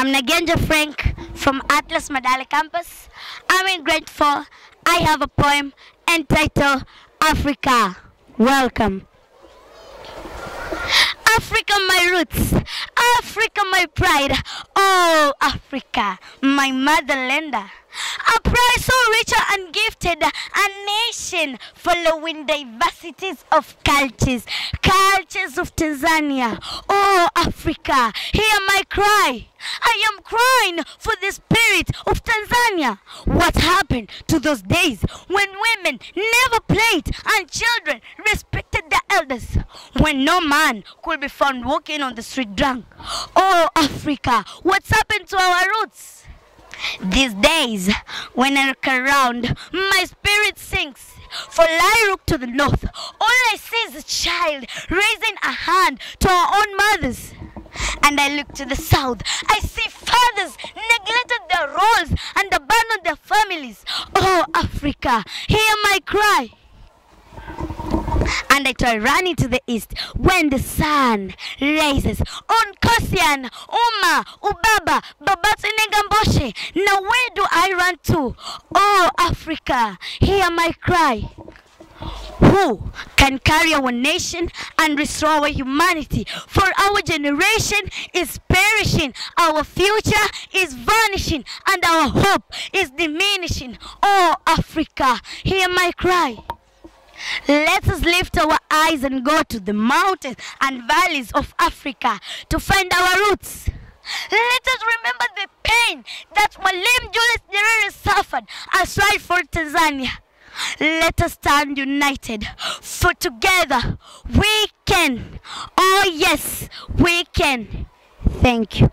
I'm Naghenjwa Frank from Atlas Madale campus. I'm in grade 4. I have a poem entitled Africa. Welcome. Africa, my roots. Africa, my pride. Oh, Africa, my motherlander. A pride so rich and gifted, a nation following diversities of cultures, cultures of Tanzania. Oh, Africa, hear my cry. I am crying for the spirit of Tanzania. What happened to those days when women never played and children respected their elders? When no man could be found walking on the street drunk? Oh, Africa, what's happened to our roots? These days, when I look around, my spirit sinks. For I look to the north, all I see is a child raising a hand to our own mothers. And I look to the south, I see fathers neglected their roles and abandoned their families. Oh, Africa, hear my cry. And I try running to the east when the sun rises on Kosian, Uma, Ubaba, Babatsinega Mboshe. Now where do I run to? Oh, Africa, hear my cry. Who can carry our nation and restore our humanity? For our generation is perishing, our future is vanishing, and our hope is diminishing. Oh, Africa, hear my cry. Let us lift our eyes and go to the mountains and valleys of Africa to find our roots. Let us remember the pain that Mwalimu Julius Nyerere suffered as right for Tanzania. Let us stand united, for together we can. Oh yes, we can. Thank you.